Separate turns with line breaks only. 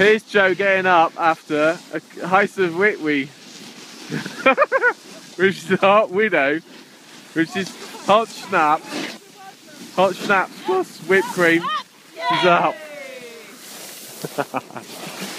Here's Jo getting up after a Heisse Witwe, which is a hot widow, which is hot snap. hot snap plus whipped cream. She's up.